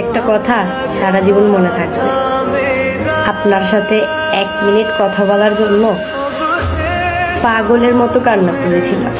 একটা কথা সারা জীবন মনে থাকবে। আপনার সাথে এক মিনিট কথা বলার জন্য পাগলের মতো কান্না করেছিলাম।